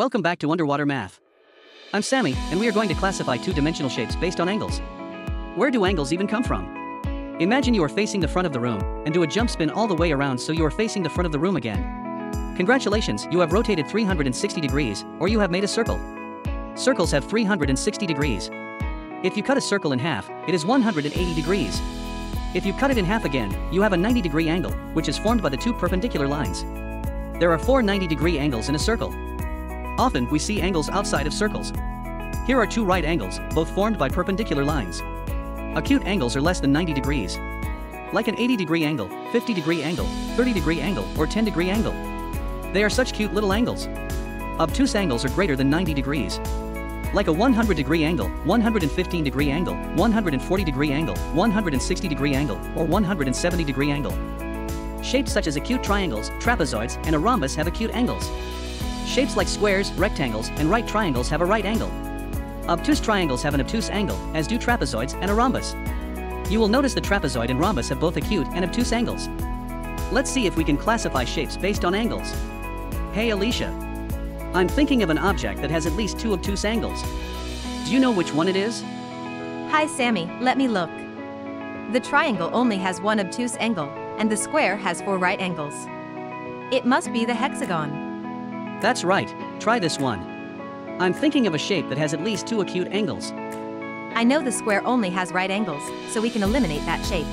Welcome back to Underwater Math. I'm Sammy, and we are going to classify two-dimensional shapes based on angles. Where do angles even come from? Imagine you are facing the front of the room, and do a jump spin all the way around so you are facing the front of the room again. Congratulations, you have rotated 360 degrees, or you have made a circle. Circles have 360 degrees. If you cut a circle in half, it is 180 degrees. If you cut it in half again, you have a 90 degree angle, which is formed by the two perpendicular lines. There are four 90 degree angles in a circle. Often, we see angles outside of circles. Here are two right angles, both formed by perpendicular lines. Acute angles are less than 90 degrees. Like an 80 degree angle, 50 degree angle, 30 degree angle, or 10 degree angle. They are such cute little angles. Obtuse angles are greater than 90 degrees. Like a 100 degree angle, 115 degree angle, 140 degree angle, 160 degree angle, or 170 degree angle. Shapes such as acute triangles, trapezoids, and a rhombus have acute angles. Shapes like squares, rectangles, and right triangles have a right angle. Obtuse triangles have an obtuse angle, as do trapezoids and a rhombus. You will notice the trapezoid and rhombus have both acute and obtuse angles. Let's see if we can classify shapes based on angles. Hey Alicia. I'm thinking of an object that has at least two obtuse angles. Do you know which one it is? Hi Sammy, let me look. The triangle only has one obtuse angle, and the square has four right angles. It must be the hexagon. That's right, try this one. I'm thinking of a shape that has at least two acute angles. I know the square only has right angles, so we can eliminate that shape.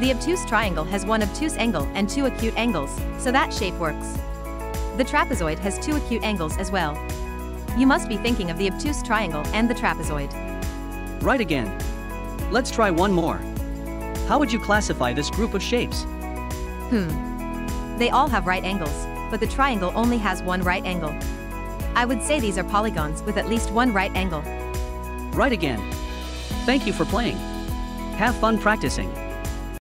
The obtuse triangle has one obtuse angle and two acute angles, so that shape works. The trapezoid has two acute angles as well. You must be thinking of the obtuse triangle and the trapezoid. Right again. Let's try one more. How would you classify this group of shapes? Hmm. They all have right angles, but the triangle only has one right angle. I would say these are polygons with at least one right angle. Right again. Thank you for playing. Have fun practicing.